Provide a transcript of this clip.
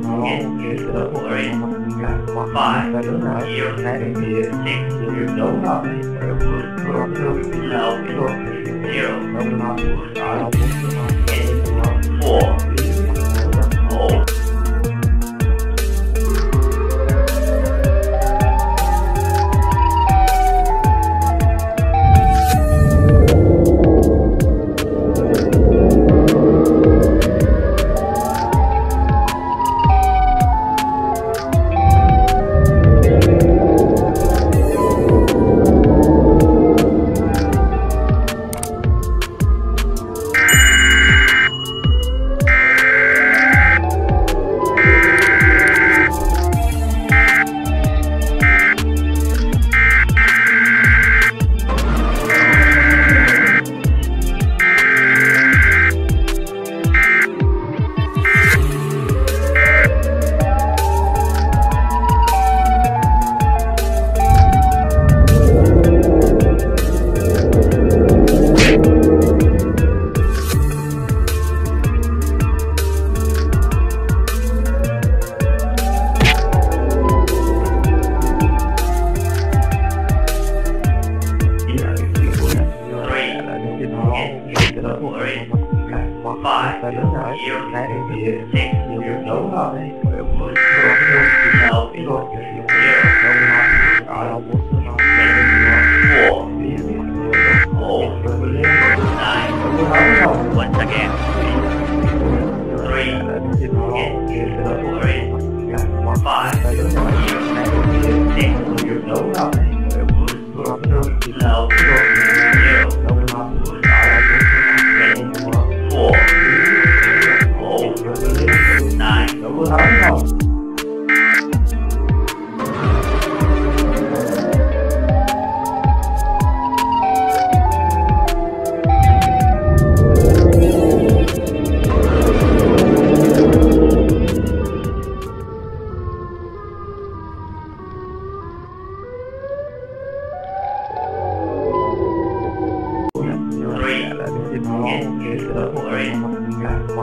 is three, five, zero, six, zero, zero, four. three, five, zero, six, zero, four, nine, once again, three, Two.